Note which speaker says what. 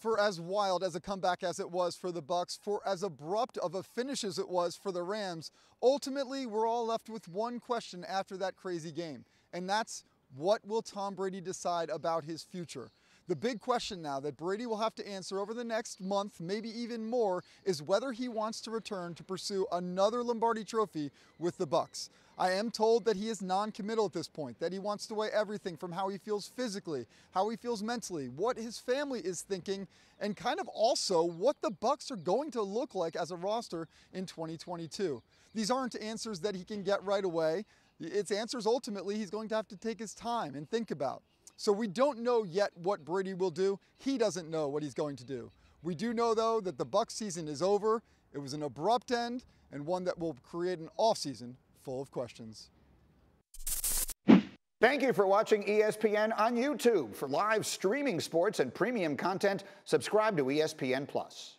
Speaker 1: for as wild as a comeback as it was for the Bucs, for as abrupt of a finish as it was for the Rams, ultimately we're all left with one question after that crazy game, and that's what will Tom Brady decide about his future? The big question now that Brady will have to answer over the next month, maybe even more, is whether he wants to return to pursue another Lombardi trophy with the Bucs. I am told that he is non-committal at this point, that he wants to weigh everything from how he feels physically, how he feels mentally, what his family is thinking, and kind of also what the Bucs are going to look like as a roster in 2022. These aren't answers that he can get right away. It's answers ultimately he's going to have to take his time and think about. So we don't know yet what Brady will do. He doesn't know what he's going to do. We do know though that the Buck season is over. It was an abrupt end and one that will create an off-season full of questions.
Speaker 2: Thank you for watching ESPN on YouTube. For live streaming sports and premium content, subscribe to ESPN Plus.